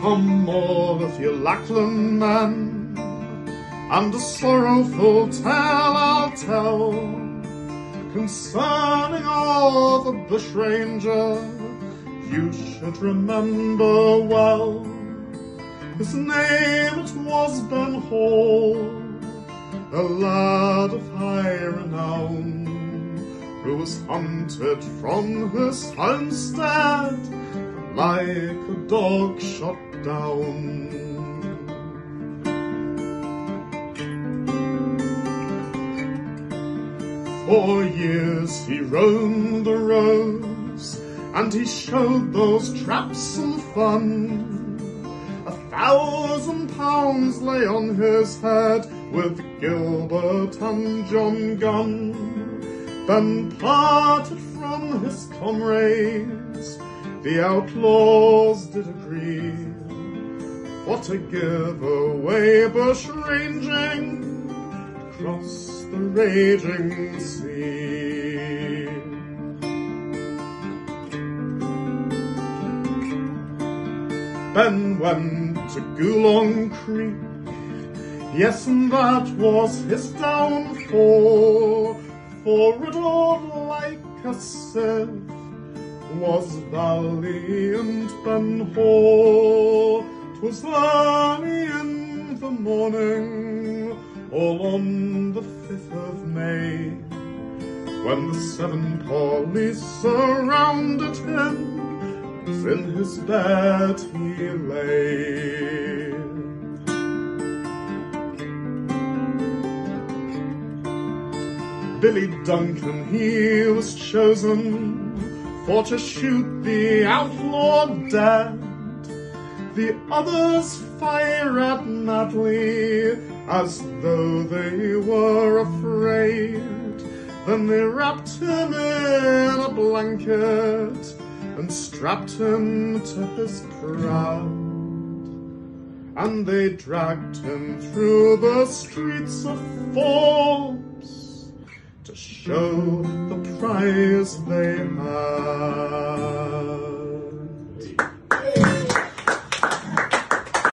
Come all of you Lachlan men, and a sorrowful tale I'll tell concerning all the bushranger you should remember well. His name it was Ben Hall, a lad of high renown, who was hunted from his homestead like a dog shot down. For years he roamed the roads, and he showed those traps and fun. A thousand pounds lay on his head with Gilbert and John Dunn. Then parted from his comrades, the outlaws did agree. What a giveaway bush ranging across the raging sea. Ben went to Goobang Creek, yes, and that was his downfall, for riddled like a sieve was valiant Ben Hall. 'Twas early in the morning, all on the fifth of May, when the seven police surrounded him, as in his bed he lay. Billy Duncan, he was chosen to shoot the outlaw dead. The others fired madly as though they were afraid. Then they wrapped him in a blanket and strapped him to his crowd. And they dragged him through the streets of Forbes to show the prize they had.